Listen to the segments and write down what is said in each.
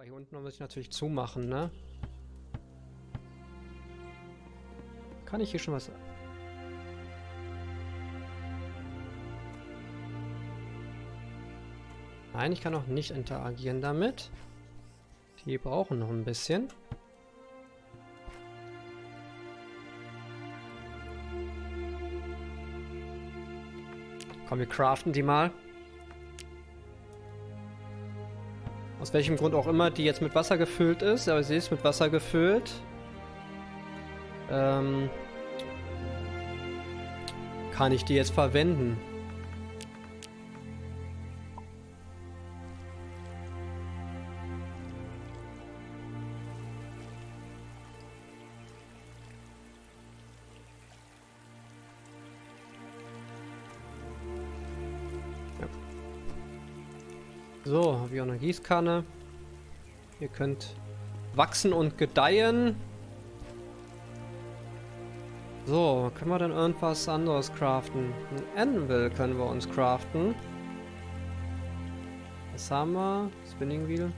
Aber hier unten muss ich natürlich zumachen, ne? Kann ich hier schon was... Nein, ich kann auch nicht interagieren damit. Die brauchen noch ein bisschen. Komm, wir craften die mal. Aus welchem Grund auch immer die jetzt mit Wasser gefüllt ist, aber sie ist mit Wasser gefüllt. Ähm, kann ich die jetzt verwenden? So, habe ich auch eine Gießkanne. Ihr könnt wachsen und gedeihen. So, können wir denn irgendwas anderes craften? Ein Anvil können wir uns craften. Was haben wir? Spinning Wheel.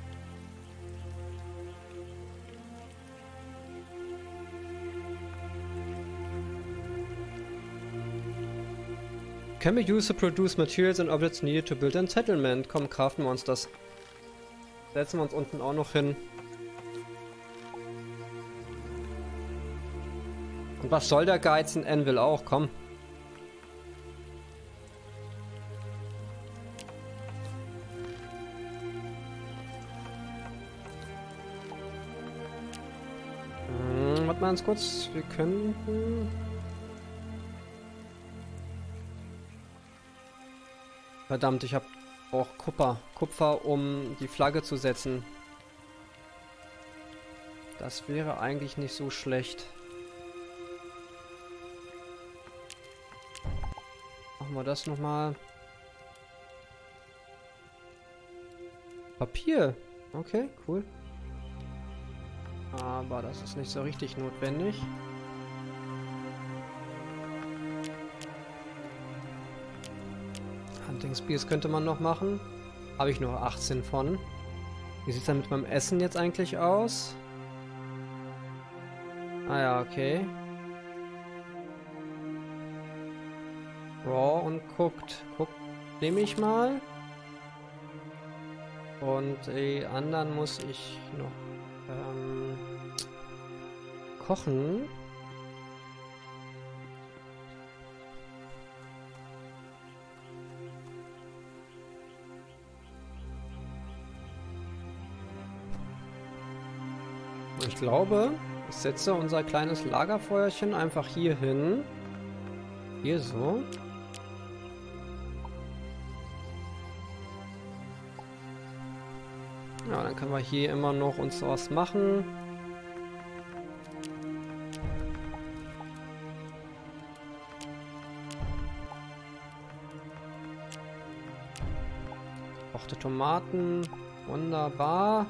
Can be used to produce materials and objects needed to build a settlement. Komm, craften wir uns das. Setzen wir uns unten auch noch hin. Und was soll der Geiz? Ein Anvil auch, komm. Hm, warte mal ganz kurz. Wir könnten... Verdammt, ich habe auch Kupfer. Kupfer, um die Flagge zu setzen. Das wäre eigentlich nicht so schlecht. Machen wir das nochmal. Papier. Okay, cool. Aber das ist nicht so richtig notwendig. Hunting Spears könnte man noch machen. Habe ich nur 18 von. Wie sieht es dann mit meinem Essen jetzt eigentlich aus? Ah ja, okay. Raw und guckt. Guckt nehme ich mal. Und die anderen muss ich noch ähm, kochen. Ich glaube, ich setze unser kleines Lagerfeuerchen einfach hier hin. Hier so. Ja, dann können wir hier immer noch uns was machen. Tomaten. Wunderbar.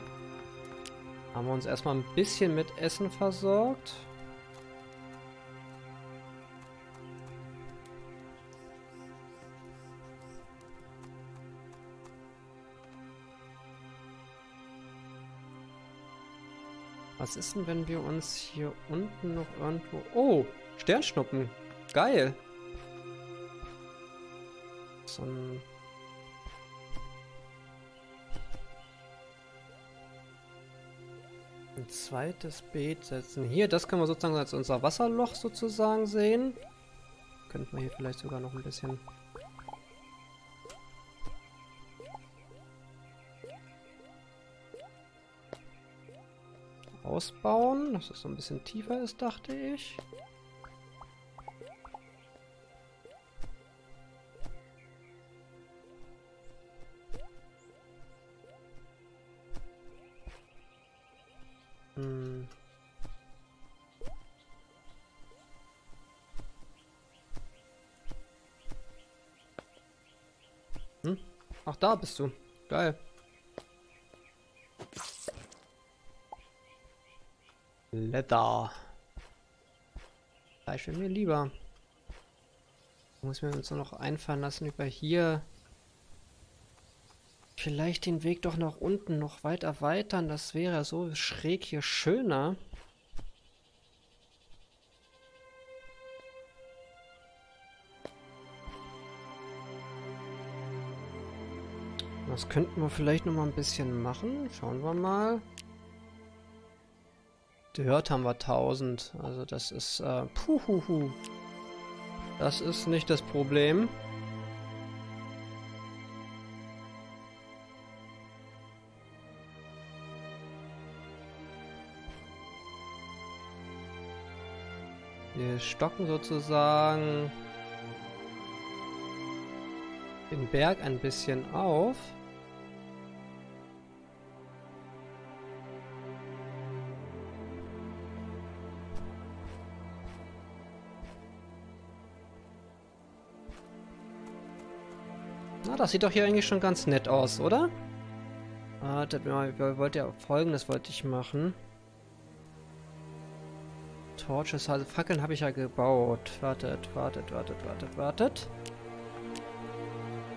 Haben wir uns erstmal ein bisschen mit Essen versorgt. Was ist denn, wenn wir uns hier unten noch irgendwo... Oh, Sternschnuppen. Geil. So ein... Ein zweites Beet setzen. Hier, das können wir sozusagen als unser Wasserloch sozusagen sehen. Könnten wir hier vielleicht sogar noch ein bisschen ausbauen, dass es so ein bisschen tiefer ist, dachte ich. Da bist du. Geil. Leather. Fleisch wäre mir lieber. Muss mir uns noch einfallen lassen über hier. Vielleicht den Weg doch nach unten noch weit erweitern. Das wäre so schräg hier schöner. Das könnten wir vielleicht noch mal ein bisschen machen. Schauen wir mal. Gehört haben wir 1000. Also das ist... Äh, puhuhu. Das ist nicht das Problem. Wir stocken sozusagen den Berg ein bisschen auf. Das sieht doch hier eigentlich schon ganz nett aus, oder? Wartet mal, ich wollte ja folgendes wollte ich machen. Torches, also Fackeln habe ich ja gebaut. Wartet, wartet, wartet, wartet, wartet.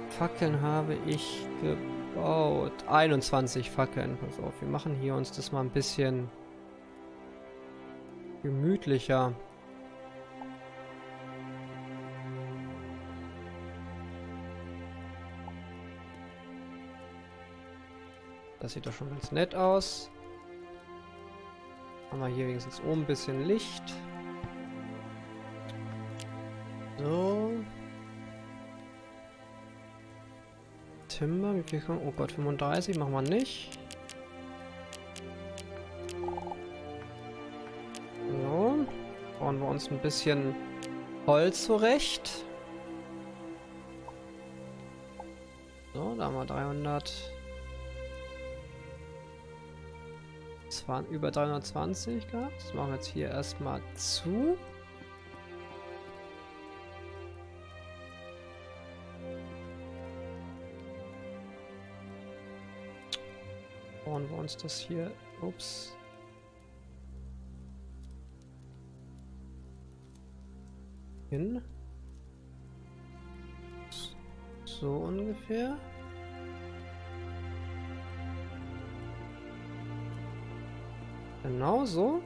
Fackeln habe ich gebaut. 21 Fackeln. Pass auf, wir machen hier uns das mal ein bisschen gemütlicher. Das sieht doch schon ganz nett aus. Haben wir hier wenigstens oben ein bisschen Licht. So. Timber, wie viel kommen? Oh Gott, 35 machen wir nicht. So. Bauen wir uns ein bisschen Holz zurecht. So, da haben wir 300. Zwar über 320 gehabt. Das machen wir jetzt hier erstmal zu. bauen wir uns das hier. Ups. Hin. So ungefähr. Genau so.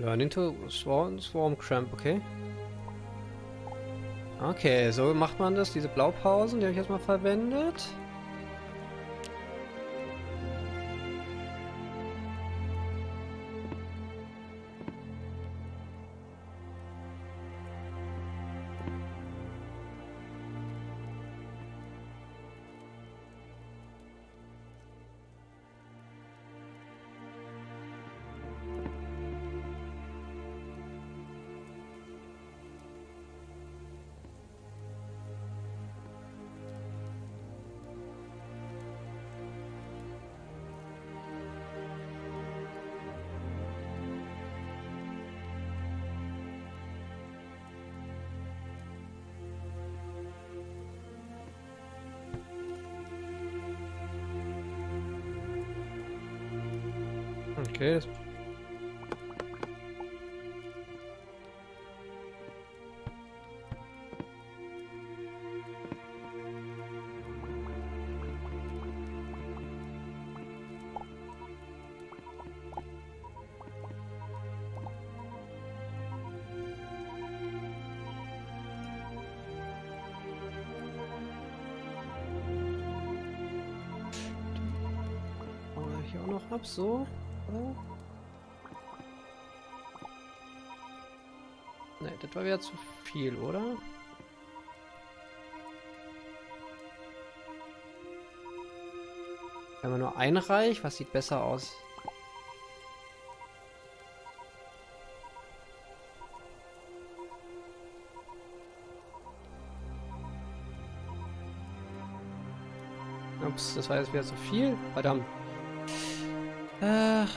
Learning to Swarm, Swarm Cramp, okay. Okay, so macht man das, diese Blaupausen, die habe ich jetzt mal verwendet. Okay. hier auch noch ab, so. Oder? Ne, das war wieder zu viel, oder? Wenn man nur ein Reich, was sieht besser aus? Ups, das war jetzt wieder zu viel. Verdammt. Ach.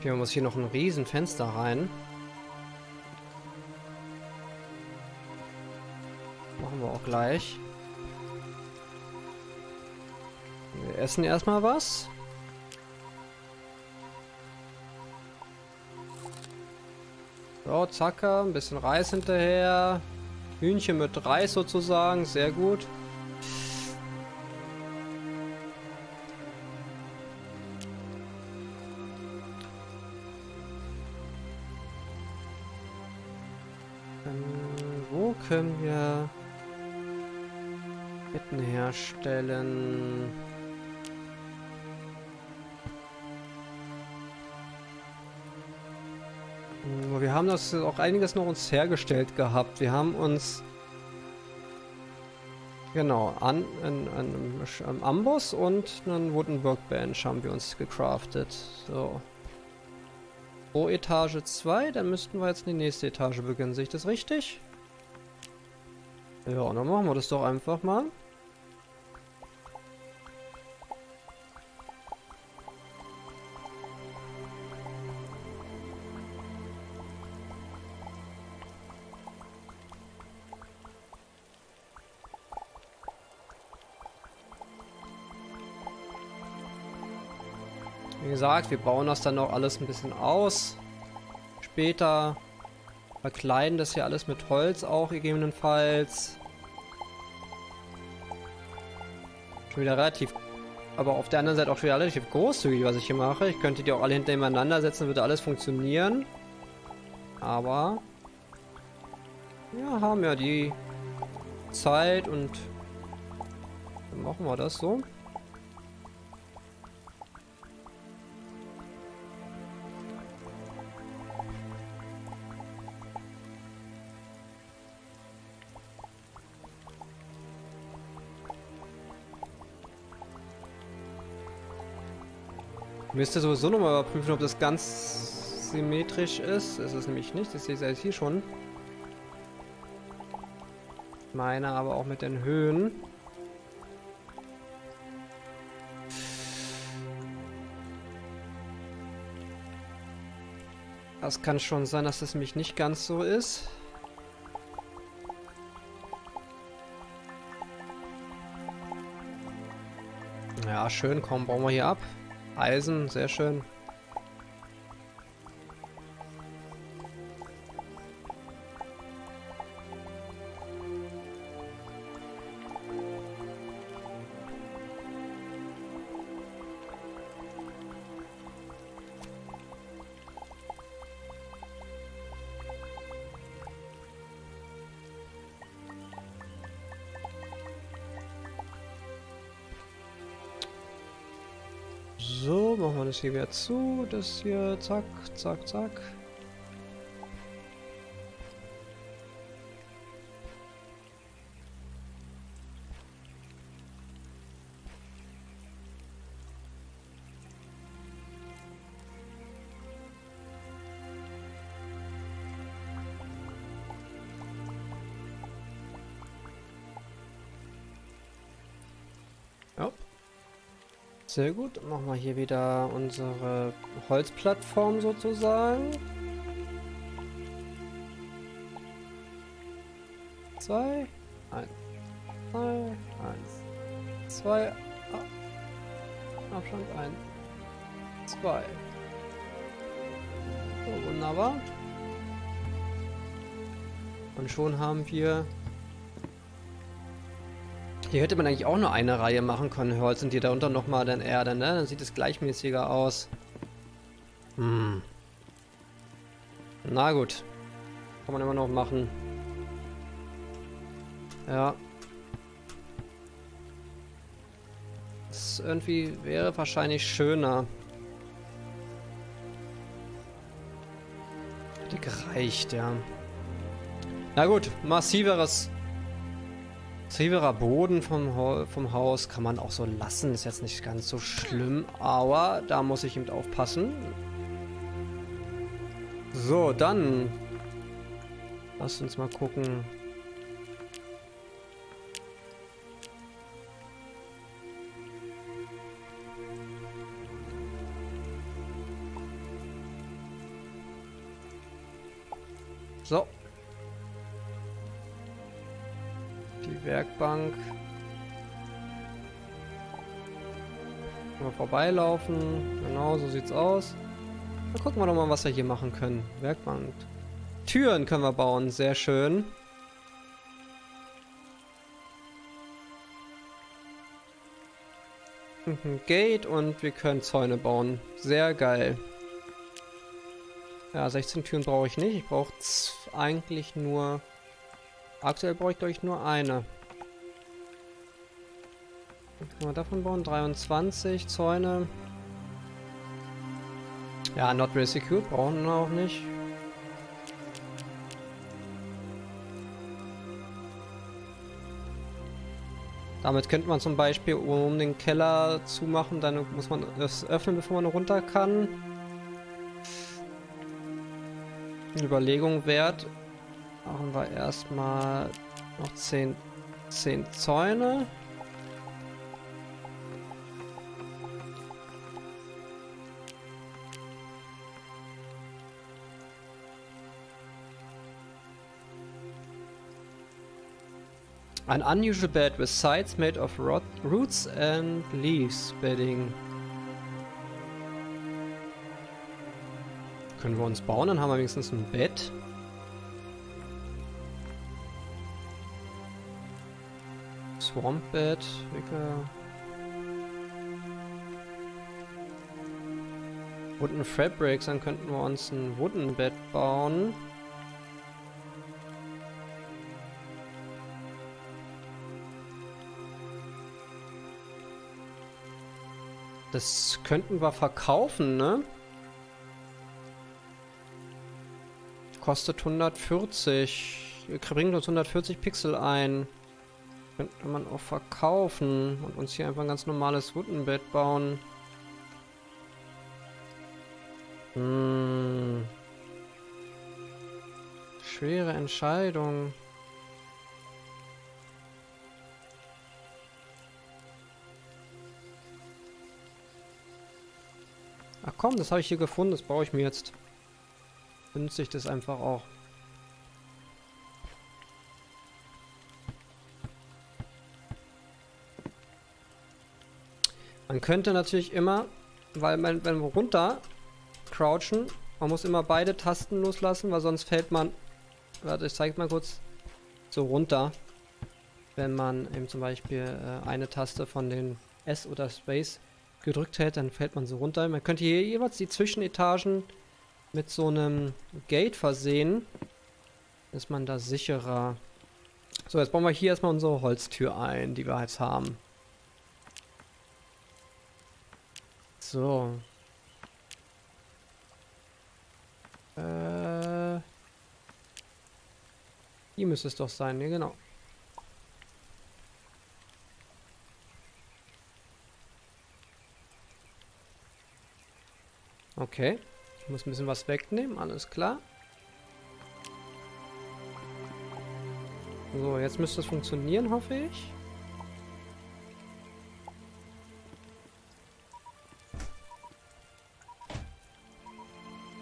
Hier muss hier noch ein riesen Fenster rein. Machen wir auch gleich. Wir essen erstmal was. So, Zacker, ein bisschen Reis hinterher. Hühnchen mit Reis sozusagen, sehr gut. können wir Betten herstellen. Wir haben das auch einiges noch uns hergestellt gehabt. Wir haben uns genau an, an Amboss und einen Wooden Workbench haben wir uns gecraftet. So. Pro Etage 2, dann müssten wir jetzt in die nächste Etage beginnen. Sehe ich das richtig? Ja, dann machen wir das doch einfach mal. Wie gesagt, wir bauen das dann noch alles ein bisschen aus. Später Verkleiden das hier alles mit Holz auch gegebenenfalls. Schon wieder relativ... Aber auf der anderen Seite auch wieder relativ großzügig, was ich hier mache. Ich könnte die auch alle hintereinander setzen, würde alles funktionieren. Aber... Wir haben ja die Zeit und... Dann machen wir das so. Müsste sowieso nochmal überprüfen, ob das ganz symmetrisch ist. Ist es nämlich nicht. Das sehe ich hier schon. Meine aber auch mit den Höhen. Das kann schon sein, dass es nämlich nicht ganz so ist. Ja, schön. Komm, bauen wir hier ab. Eisen, sehr schön. So, machen wir das hier wieder zu. Das hier, zack, zack, zack. Sehr gut. Machen wir hier wieder unsere Holzplattform sozusagen. Zwei. Eins. Zwei. Eins. Zwei. Ah. Abstand ein. Zwei. So, wunderbar. Und schon haben wir hier hätte man eigentlich auch nur eine Reihe machen können, Holz, und hier darunter nochmal dann Erde, ne? Dann sieht es gleichmäßiger aus. Hm. Na gut. Kann man immer noch machen. Ja. Das irgendwie wäre wahrscheinlich schöner. Hätte gereicht, ja. Na gut, massiveres Severer Boden vom, vom Haus kann man auch so lassen. Ist jetzt nicht ganz so schlimm, aber da muss ich eben aufpassen. So, dann... Lass uns mal gucken. Werkbank. Mal vorbeilaufen. Genau, so sieht's aus. Dann gucken wir doch mal, was wir hier machen können. Werkbank. Türen können wir bauen, sehr schön. Ein Gate und wir können Zäune bauen. Sehr geil. Ja, 16 Türen brauche ich nicht. Ich brauche eigentlich nur... Aktuell brauche ich, glaube ich, nur eine. Können wir davon bauen? 23 Zäune. Ja, not really secured. Brauchen wir auch nicht. Damit könnte man zum Beispiel, um den Keller zu machen, dann muss man das öffnen, bevor man runter kann. Überlegung wert. Machen wir erstmal noch 10, 10 Zäune. An unusual bed with sides made of rot roots and leaves bedding. Können wir uns bauen, dann haben wir wenigstens ein Bett. Swamp Bed, Wicker. Wooden Fabrics, dann könnten wir uns ein Wooden Bed bauen. Das könnten wir verkaufen, ne? Kostet 140. Bringt uns 140 Pixel ein. Könnte man auch verkaufen und uns hier einfach ein ganz normales Woodenbett bauen. Hm. Schwere Entscheidung. Komm, das habe ich hier gefunden, das baue ich mir jetzt. Benutze ich das einfach auch. Man könnte natürlich immer, weil man, wenn wir runter crouchen, man muss immer beide Tasten loslassen, weil sonst fällt man, warte, ich zeige mal kurz, so runter. Wenn man eben zum Beispiel äh, eine Taste von den S oder Space gedrückt hält, dann fällt man so runter. Man könnte hier jeweils die Zwischenetagen mit so einem Gate versehen. Ist man da sicherer. So, jetzt bauen wir hier erstmal unsere Holztür ein, die wir jetzt haben. So. Äh. Hier müsste es doch sein, ne, genau. Okay. Ich muss ein bisschen was wegnehmen, alles klar. So, jetzt müsste es funktionieren, hoffe ich.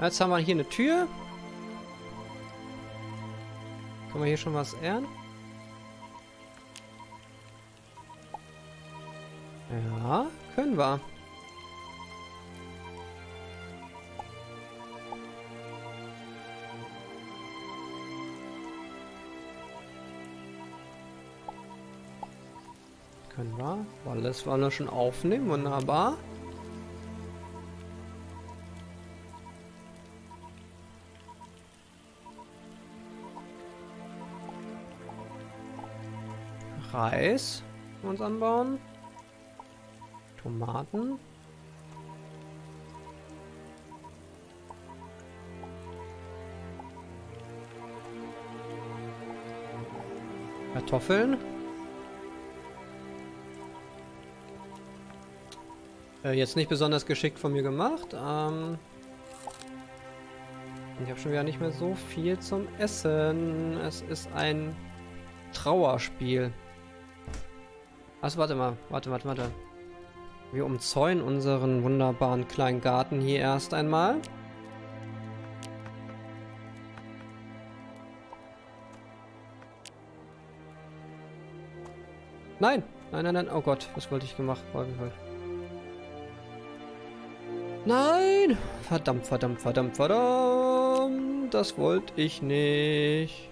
Jetzt haben wir hier eine Tür. Können wir hier schon was ehren? Ja, können wir. Können wir. Alles wollen wir schon aufnehmen. Wunderbar. Reis uns anbauen. Tomaten. Kartoffeln. Äh, jetzt nicht besonders geschickt von mir gemacht. Ähm, ich habe schon wieder nicht mehr so viel zum Essen. Es ist ein Trauerspiel. Also warte mal, warte, warte, warte. Wir umzäunen unseren wunderbaren kleinen Garten hier erst einmal. Nein, nein, nein, nein. Oh Gott, was wollte ich gemacht? Wollte ich Nein! Verdammt, verdammt, verdammt, verdammt! Das wollte ich nicht.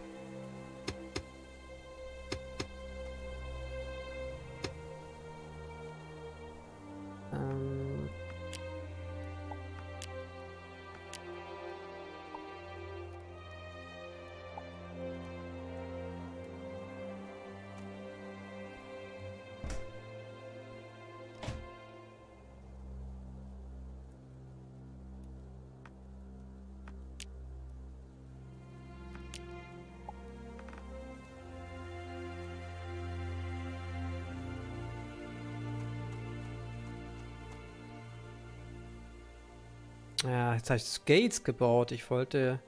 Ja, jetzt habe ich Skates gebaut. Ich wollte...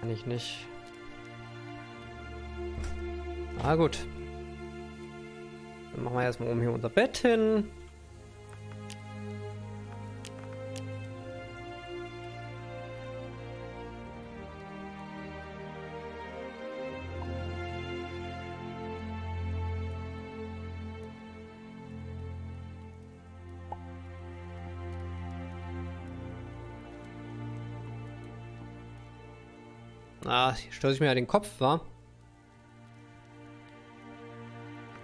Kann ich nicht. Na gut. Dann machen wir erstmal oben hier unser Bett hin. Ah, stöße ich mir ja den Kopf, wa?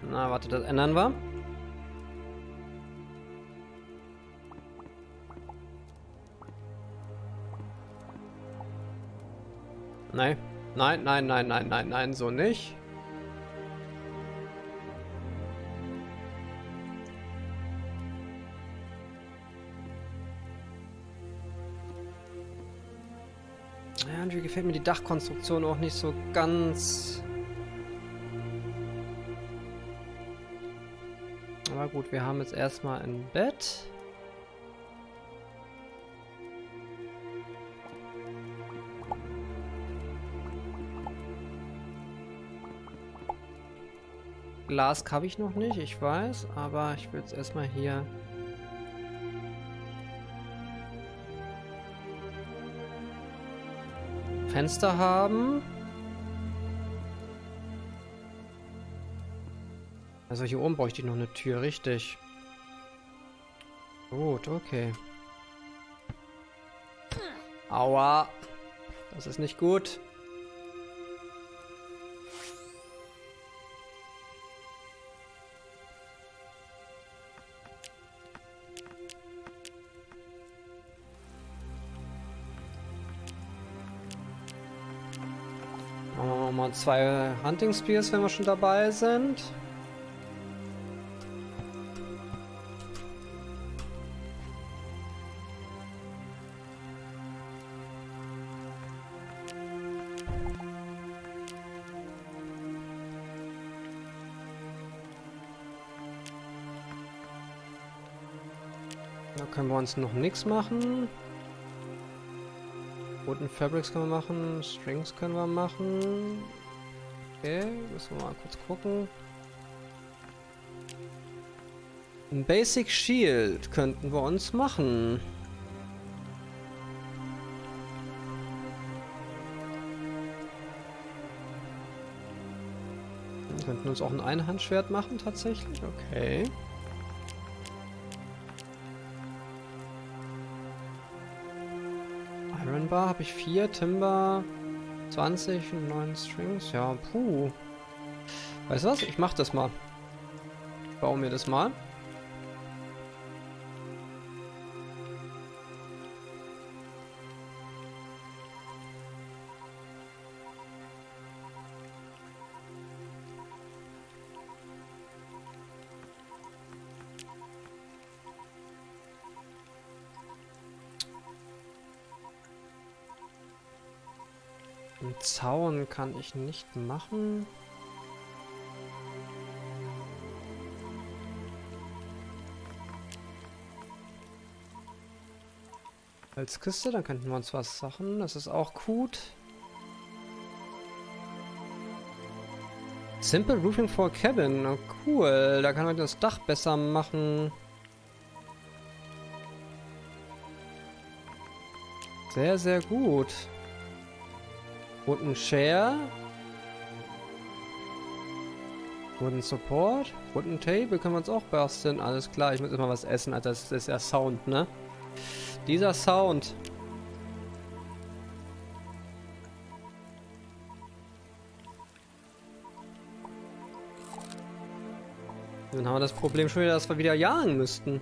Na, warte, das ändern wir. Nein, nein, nein, nein, nein, nein, nein, so nicht. Gefällt mir die Dachkonstruktion auch nicht so ganz. Aber gut, wir haben jetzt erstmal ein Bett. Glas habe ich noch nicht, ich weiß, aber ich will jetzt erstmal hier Fenster haben. Also hier oben bräuchte ich noch eine Tür, richtig. Gut, okay. Aua. Das ist nicht gut. Nochmal zwei Hunting Spears, wenn wir schon dabei sind. Da können wir uns noch nichts machen. Roten Fabrics können wir machen, Strings können wir machen. Okay, müssen wir mal kurz gucken. Ein Basic Shield könnten wir uns machen. Wir könnten uns auch ein Einhandschwert machen tatsächlich. Okay. Bar habe ich vier, Timber 20 und 9 Strings. Ja, puh. Weißt du was? Ich mach das mal. Ich baue mir das mal. Zaun kann ich nicht machen. Als Kiste, dann könnten wir uns was Sachen. Das ist auch gut. Simple Roofing for Cabin. Cool. Da kann man das Dach besser machen. Sehr, sehr gut. Und ein Share. Wooden Support. Wooden Table können wir uns auch basteln. Alles klar, ich muss immer was essen, Alter. Das ist ja Sound, ne? Dieser Sound. Dann haben wir das Problem schon wieder, dass wir wieder jagen müssten.